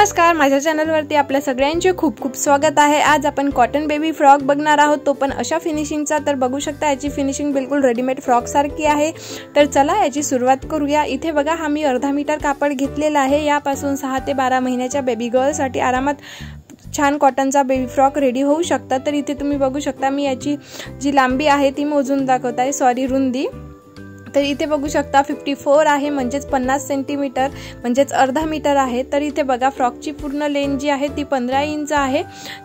नमस्कार माझ्या चॅनलवरती आपल्या सगळ्यांचे खूप खूप स्वागत आहे. आज आपण कॉटन बेबी फ्रॉक बघणार आहोत. तो पण अशा फिनिशिंगचा तर बघू शकता याची फिनिशिंग बिलकुल रेडीमेड फ्रॉकसारखी आहे. तर चला याची सुरुवात करूया. इथे बघा हा मी अर्धा मीटर कापड घेतलेला आहे. यापासून सहा ते बारा महिन्याच्या बेबी गर्लसाठी आरामात छान कॉटनचा बेबी फ्रॉक रेडी होऊ शकता तर इथे तुम्ही बघू शकता मी याची जी लांबी आहे ती मोजून दाखवत आहे. सॉरी रुंदी. तर इथे बघू शकता फिफ्टी फोर आहे म्हणजेच पन्नास सेंटीमीटर म्हणजेच अर्धा मीटर आहे. तर इथे बघा फ्रॉकची पूर्ण लेन जी आहे ती पंधरा इंच आहे.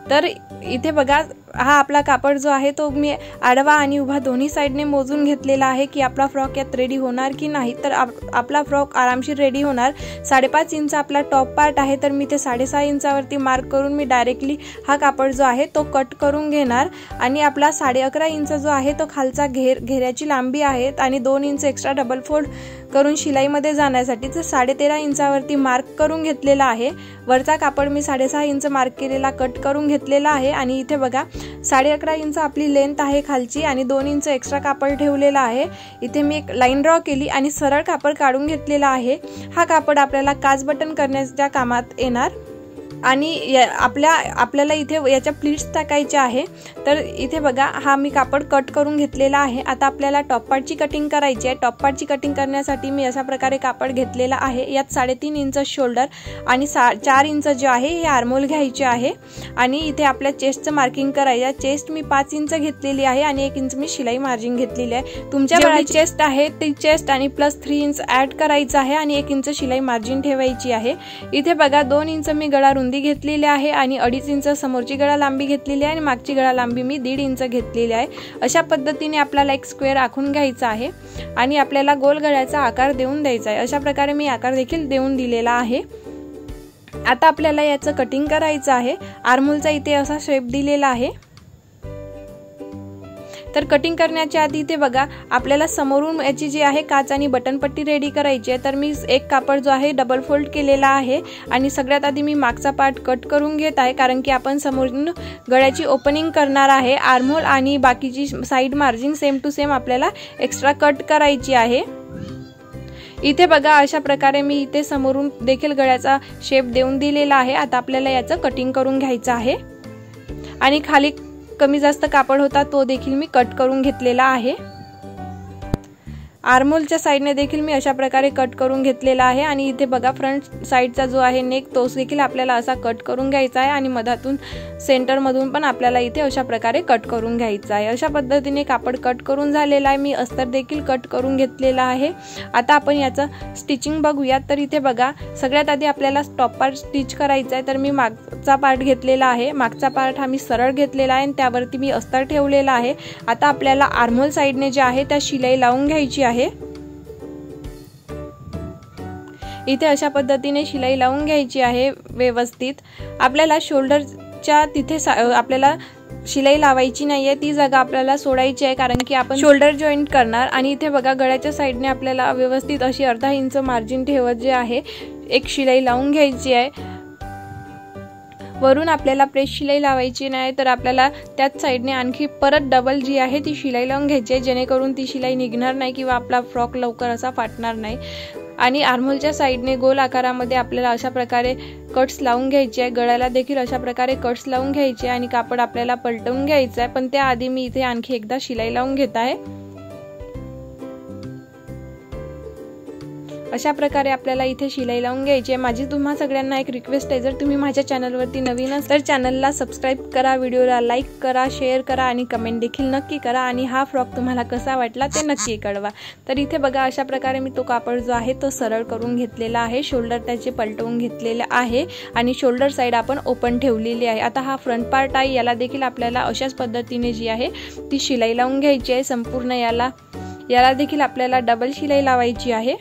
तर इथे बघा हा आपला कापड जो आहे तो मी आडवा आणि उभा दोन्ही साईडने मोजून घेतलेला आहे की आपला फ्रॉक यात रेडी होणार की नाही. तर आप आपला फ्रॉक आरामशीर रेडी होणार. साडेपाच इंच आपला टॉप पार्ट आहे तर मी ते साडेसहा इंचावरती मार्क करून मी डायरेक्टली हा कापड जो आहे तो कट करून घेणार. आणि आपला साडे अकरा इंच जो आहे तो खालचा घेर घेऱ्याची लांबी आहे आणि दोन इंच एक्स्ट्रा डबल फोल्ड करून शिलाईमध्ये जाण्यासाठी तर साडेतेरा इंचावरती मार्क करून घेतलेला आहे. वरचा कापड मी साडेसहा इंच मार्क केलेला कट करून घेतलेला आहे. आणि इथे बघा साडे अकरा इंच आपली लेंथ आहे खालची आणि दोन इंच एक्स्ट्रा कापड ठेवलेला आहे. इथे मी एक लाईन ड्रॉ केली आणि सरळ कापड काढून घेतलेला आहे. हा कापड आपल्याला काच बटन करण्याच्या कामात येणार. आणि आपल्या आपल्याला इथे याच्या प्लीट्स टाकायच्या आहे. तर इथे बघा हा मी कापड कट करून घेतलेला आहे. आता आपल्याला टॉप पार्टची कटिंग करायची आहे. टॉप पार्टची कटिंग करण्यासाठी मी अशा प्रकारे कापड घेतलेला आहे. यात साडेतीन इंच शोल्डर आणि सा चार इंच जे आहे हे आर्मोल घ्यायचे आहे. आणि इथे आपल्या चेस्टचं मार्किंग करायचं चेस्ट मी पाच इंच घेतलेली आहे आणि एक इंच मी शिलाई मार्जिन घेतलेली आहे. तुमच्या चेस्ट आहे ती चेस्ट आणि प्लस थ्री इंच ऍड करायचं आहे आणि एक इंच शिलाई मार्जिन ठेवायची आहे. इथे बघा दोन इंच मी गळा रुंदी घेतलेली आहे आणि अडीच इंच समोरची गळा लांबी घेतलेली आहे आणि मागची गळा लांबी मी दीड इंच घेतलेली आहे. अशा पद्धतीने आपल्याला एक स्क्वेअर आखून घ्यायचा आहे आणि आपल्याला गोल गळ्याचा आकार देऊन द्यायचा आहे. अशा प्रकारे मी आकार देखील देऊन दिलेला आहे. आता आपल्याला याचं कटिंग करायचं आहे. आरमूलचा इथे असा शेप दिलेला आहे. तर कटिंग करण्याच्या आधी इथे बघा आपल्याला समोरून याची जी आहे काच आणि बटनपट्टी रेडी करायची आहे. तर मी एक कापड जो आहे डबल फोल्ड केलेला आहे. आणि सगळ्यात आधी मी मागचा पार्ट कट करून घेत आहे कारण की आपण समोरून गळ्याची ओपनिंग करणार आहे. आर्मोल आणि बाकीची side margin same to same आपल्याला एक्स्ट्रा कट करायची आहे. इथे बघा अशा प्रकारे मी इथे समोरून देखील गळ्याचा शेप देऊन दिलेला आहे. आता आपल्याला याचं कटिंग करून घ्यायचं आहे. आणि खाली कमी जास्त कापड होता तो देखील मी कट करून घेतलेला आहे. आर्मोलच्या साईडने देखील मी अशा प्रकारे कट करून घेतलेला आहे. आणि इथे बघा फ्रंट साईडचा जो आहे नेक तोच देखील आपल्याला असा कट करून घ्यायचा आहे. आणि मधातून सेंटरमधून पण आपल्याला इथे अशा प्रकारे कट करून घ्यायचा आहे. अशा पद्धतीने कापड कट करून झालेला आहे. मी अस्तर देखील कट करून घेतलेला आहे. आता आपण याचं स्टिचिंग बघूयात. तर इथे बघा सगळ्यात आधी आपल्याला टॉप पार्ट स्टिच करायचा आहे. तर मी मागचा पार्ट घेतलेला आहे. मागचा पार्ट हा मी सरळ घेतलेला आहे. आणि त्यावरती मी अस्तर ठेवलेला आहे. आता आपल्याला आर्मोल साईडने जे आहे त्या शिलाई लावून घ्यायची आहे. आहे. इथे अशा पद्धतीने शिलाई लावून घ्यायची आहे व्यवस्थित. आपल्याला शोल्डरच्या तिथे आपल्याला शिलाई लावायची नाहीये ती जागा आपल्याला सोडायची आहे कारण की आपण शोल्डर जॉईंट करणार. आणि इथे बघा गळ्याच्या साईडने आपल्याला व्यवस्थित अशी अर्धा इंच मार्जिन ठेवत जे आहे एक शिलाई लावून घ्यायची आहे. वरून आपल्याला प्रेस शिलाई लावायची नाही तर आपल्याला त्याच साईडने आणखी परत डबल जी आहे ती शिलाई लावून घ्यायची आहे जेणेकरून ती शिलाई निघणार नाही किंवा आपला फ्रॉक लवकर असा फाटणार नाही. आणि आर्मोलच्या साईडने गोल आकारामध्ये आपल्याला अशा प्रकारे कट्स लावून घ्यायचे आहे गळ्याला देखील अशा प्रकारे कट्स लावून घ्यायचे आणि कापड आपल्याला पलटवून घ्यायचं आहे. पण त्याआधी मी इथे आणखी एकदा शिलाई लावून घेत आहे. अशा प्रकारे आपल्याला इथे शिलाई लावून घ्यायची आहे. माझी तुम्हा सगळ्यांना एक रिक्वेस्ट आहे. जर तुम्ही माझ्या चॅनलवरती नवीन अस तर चॅनलला सबस्क्राईब करा व्हिडिओला लाईक करा शेअर करा आणि कमेंट देखील नक्की करा. आणि हा फ्रॉक तुम्हाला कसा वाटला ते नक्की कळवा. तर इथे बघा अशा प्रकारे मी तो कापड जो आहे तो सरळ करून घेतलेला आहे. शोल्डर त्याचे पलटवून घेतलेले आहे. आणि शोल्डर साईड आपण ओपन ठेवलेली आहे. आता हा फ्रंट पार्ट आहे. याला देखील आपल्याला अशाच पद्धतीने जी आहे ती शिलाई लावून घ्यायची आहे. संपूर्ण याला याला देखील आपल्याला डबल शिलाई लावायची आहे.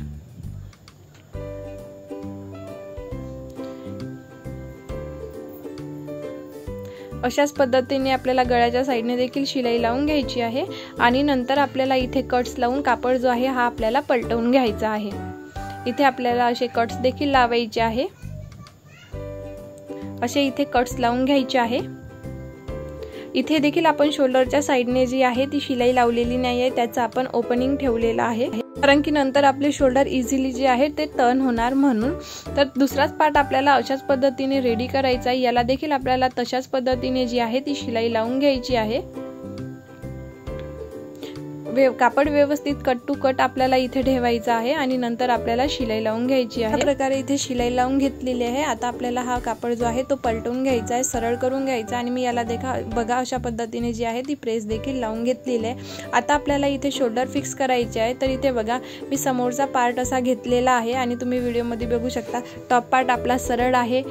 अशाच पद्धतीने आपल्याला गळ्याच्या साईडने देखील शिलाई लावून घ्यायची आहे आणि नंतर आपल्याला इथे कट्स लावून कापड जो आहे हा आपल्याला पलटवून घ्यायचा आहे. इथे आपल्याला असे कट्स देखील लावायचे आहे. असे इथे कट्स लावून घ्यायचे आहे. इथे देखील आपण शोल्डरच्या साईडने जी आहे ती शिलाई लावलेली नाही आहे त्याचं आपण ओपनिंग ठेवलेलं आहे. कारण की नंतर आपले शोल्डर इझिली जे आहे ते टर्न होणार म्हणून. तर दुसराच पार्ट आपल्याला अशाच पद्धतीने रेडी करायचा आहे. याला देखील आपल्याला तशाच पद्धतीने जी आहे ती शिलाई लावून घ्यायची आहे. वे कापड व्यवस्थित कट टू कट आपल्याला इथे ठेवायचा आहे आणि नंतर आपल्याला शिलाई लावून घ्यायची आहे. प्रकारे इथे शिलाई लावून घेतलेली आहे. आता आपल्याला हा कापड जो आहे तो पलटून घ्यायचा आहे सरळ करून घ्यायचा आणि मी याला देखा बघा अशा पद्धतीने जी आहे ती प्रेस देखील लावून घेतलेली आहे. आता आपल्याला इथे शोल्डर फिक्स करायचे आहे. तर इथे बघा मी समोरचा पार्ट असा घेतलेला आहे आणि तुम्ही व्हिडिओमध्ये बघू शकता टॉप पार्ट आपला सरळ आहे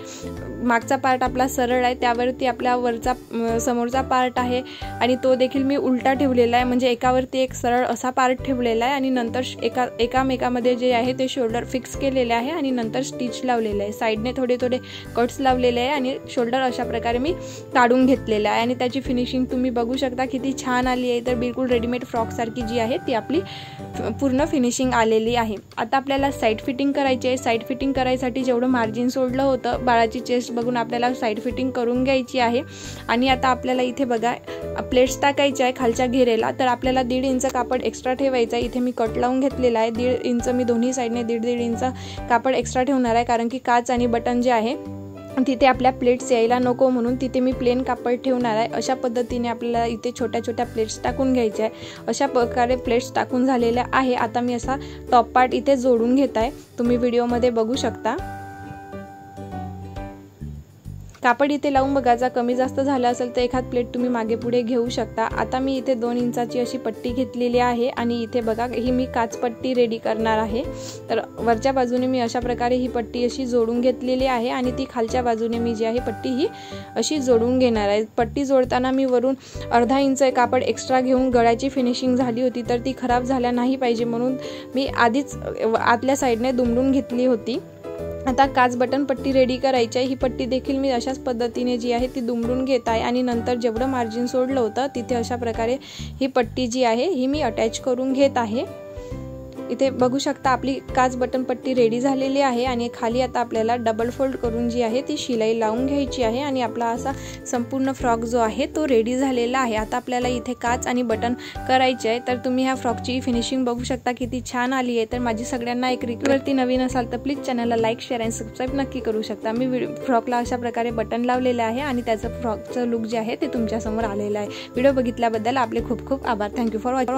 मागचा पार्ट आपला सरळ आहे त्यावरती आपल्या वरचा समोरचा पार्ट आहे आणि तो देखील मी उलटा ठेवलेला आहे. म्हणजे एकावरती एक सरळ असा पार्ट ठेवलेला आहे आणि नंतर एका एकामेकामध्ये जे आहे ते शोल्डर फिक्स केलेले आहे आणि नंतर स्टिच लावलेलं आहे. साईडने थोडे थोडे कट्स लावलेले आहे आणि शोल्डर अशा प्रकारे मी काढून घेतलेलं आहे. आणि त्याची फिनिशिंग तुम्ही बघू शकता किती छान आली आहे. तर बिलकुल रेडीमेड फ्रॉकसारखी जी आहे ती आपली पूर्ण फिनिशिंग आलेली आहे. आता आपल्याला साईड फिटिंग करायची आहे. साईड फिटिंग करायसाठी जेवढं मार्जिन सोडलं होतं बाळाची चेस्ट बघून आपल्याला साईड फिटिंग करून घ्यायची आहे. आणि आता आपल्याला इथे बघा प्लेट्स टाकायच्या आहे खालच्या घेरेला. तर आपल्याला दीड इंच कापड एक्स्ट्रा ठेवायचं. आहे इथे मी कट लावून घेतलेला आहे. दीड इंच मी दोन्ही साईडने दीड दीड इंच कापड एक्स्ट्रा ठेवणार आहे. कारण की काच आणि बटन जे आहे तिथे आपल्या प्लेट्स यायला नको म्हणून तिथे मी प्लेन कापड ठेवणार आहे. अशा पद्धतीने आपल्याला इथे छोट्या छोट्या प्लेट्स टाकून घ्यायच्या आहे. अशा प्रकारे प्लेट्स टाकून झालेल्या आहे. आता मी असा टॉप पार्ट इथे जोडून घेत आहे. तुम्ही व्हिडिओमध्ये बघू शकता. कापड इथे लावून बघा जर कमी जास्त झालं असेल तर एखाद प्लेट तुम्ही मागे पुढे घेऊ शकता. आता मी इथे दोन इंचाची अशी पट्टी घेतलेली आहे आणि इथे बघा ही मी काच पट्टी रेडी करणार आहे. तर वरच्या बाजूने मी अशा प्रकारे ही पट्टी अशी जोडून घेतलेली आहे आणि ती खालच्या बाजूने मी जी आहे पट्टी ही अशी जोडून घेणार आहे. पट्टी जोडताना मी वरून अर्धा इंच कापड एक्स्ट्रा घेऊन गळ्याची फिनिशिंग झाली होती तर ती खराब झाल्या नाही पाहिजे म्हणून मी आधीच आतल्या साईडने दुमडून घेतली होती. आता काच बटन पट्टी रेडी करायची आहे. ही पट्टी देखील मी अशाच पद्धतीने जी आहे ती दुमडून घेत आहे आणि नंतर जेवढं मार्जिन सोडलं होतं तिथे अशा प्रकारे ही पट्टी जी आहे ही मी अटॅच करून घेत आहे. इथे बघू शकता आपली काच बटन पट्टी रेडी झालेली आहे आणि खाली आता आपल्याला डबल फोल्ड करून जी आहे ती शिलाई लावून घ्यायची आहे आणि आपला असा संपूर्ण फ्रॉक जो आहे तो रेडी झालेला आहे. आता आपल्याला इथे काच आणि बटन करायचे आहे. तर तुम्ही ह्या फ्रॉकची फिनिशिंग बघू शकता किती छान आली आहे. तर माझी सगळ्यांना एक रिक्वेस्टवरती नवीन असाल तर प्लीज चॅनलला लाईक शेअर आणि सबस्क्राईब नक्की करू शकता. मी फ्रॉकला अशा प्रकारे बटन लावलेलं आहे आणि त्याचं फ्रॉकचं लुक जे आहे ते तुमच्यासमोर आलेलं आहे. व्हिडिओ बघितल्याबद्दल आपले खूप खूप आभार. Thank you for watching